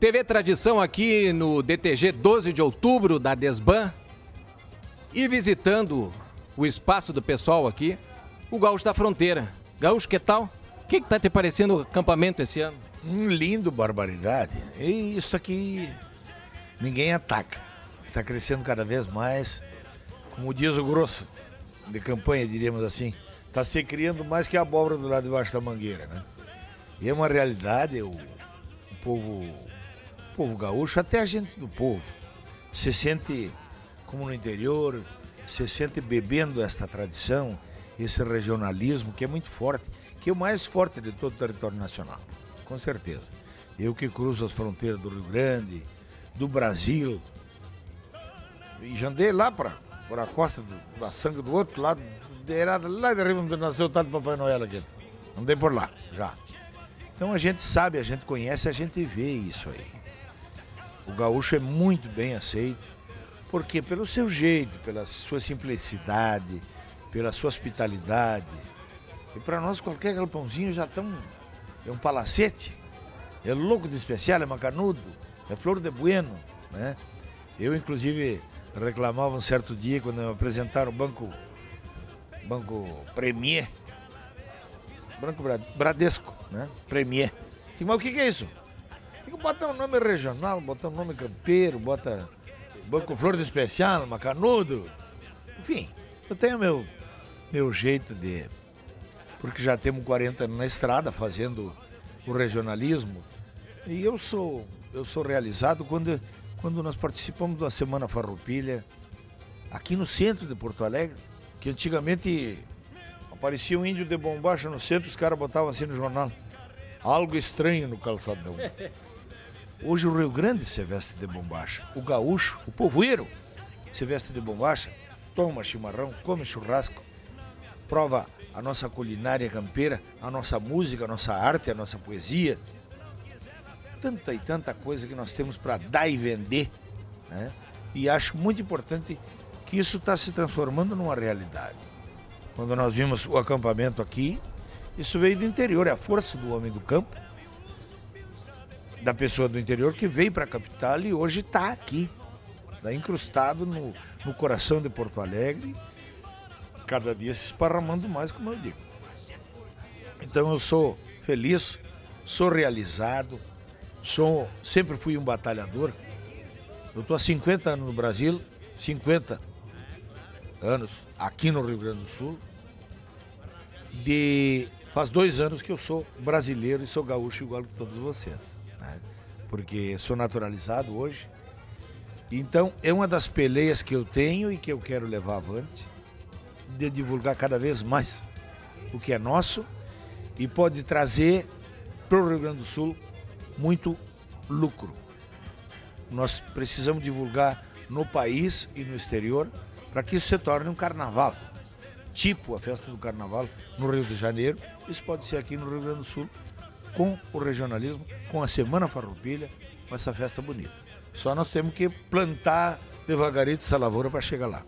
TV Tradição aqui no DTG 12 de outubro da Desban. E visitando o espaço do pessoal aqui, o Gaúcho da Fronteira. Gaúcho, que tal? O que, que tá te parecendo o acampamento esse ano? Um lindo barbaridade. E isso aqui ninguém ataca. Está crescendo cada vez mais. Como diz o grosso de campanha, diríamos assim. Está se criando mais que a abóbora do lado de baixo da mangueira, né? E é uma realidade, o, o povo, povo gaúcho, até a gente do povo, se sente como no interior, se sente bebendo esta tradição, esse regionalismo que é muito forte, que é o mais forte de todo o território nacional, com certeza. Eu que cruzo as fronteiras do Rio Grande, do Brasil, e já andei lá para a costa do, da sangue do outro lado, de, lá de Rio onde nasceu o tal de Papai Noel aquele. Andei por lá, já. Então a gente sabe, a gente conhece, a gente vê isso aí. O gaúcho é muito bem aceito, porque pelo seu jeito, pela sua simplicidade, pela sua hospitalidade. E para nós qualquer galpãozinho já tão é um palacete. É louco de especial, é macanudo, é flor de bueno, né? Eu inclusive reclamava um certo dia quando me apresentaram o banco banco Premier Branco Bradesco, né? Premier. Mas o que, que é isso? Que botar um nome regional, botar um nome campeiro, bota Banco Flor de Especial, Macanudo. Enfim, eu tenho meu, meu jeito de. Porque já temos 40 anos na estrada fazendo o regionalismo. E eu sou, eu sou realizado quando, quando nós participamos da Semana Farroupilha, aqui no centro de Porto Alegre, que antigamente Parecia um índio de bombacha no centro, os caras botavam assim no jornal. Algo estranho no calçadão. Hoje o Rio Grande se veste de bombacha. O gaúcho, o povoeiro, se veste de bombacha, toma chimarrão, come churrasco, prova a nossa culinária campeira, a nossa música, a nossa arte, a nossa poesia. Tanta e tanta coisa que nós temos para dar e vender. Né? E acho muito importante que isso está se transformando numa realidade. Quando nós vimos o acampamento aqui, isso veio do interior, é a força do homem do campo, da pessoa do interior que veio para a capital e hoje está aqui, está incrustado no, no coração de Porto Alegre, cada dia se esparramando mais, como eu digo. Então eu sou feliz, sou realizado, sou, sempre fui um batalhador. Eu estou há 50 anos no Brasil, 50 anos aqui no Rio Grande do Sul de. Faz dois anos que eu sou brasileiro e sou gaúcho igual que todos vocês. Né? Porque sou naturalizado hoje. Então é uma das peleias que eu tenho e que eu quero levar avante, de divulgar cada vez mais o que é nosso e pode trazer para o Rio Grande do Sul muito lucro. Nós precisamos divulgar no país e no exterior para que isso se torne um carnaval tipo a festa do carnaval no Rio de Janeiro. Isso pode ser aqui no Rio Grande do Sul, com o regionalismo, com a Semana Farroupilha, com essa festa bonita. Só nós temos que plantar devagarito essa lavoura para chegar lá.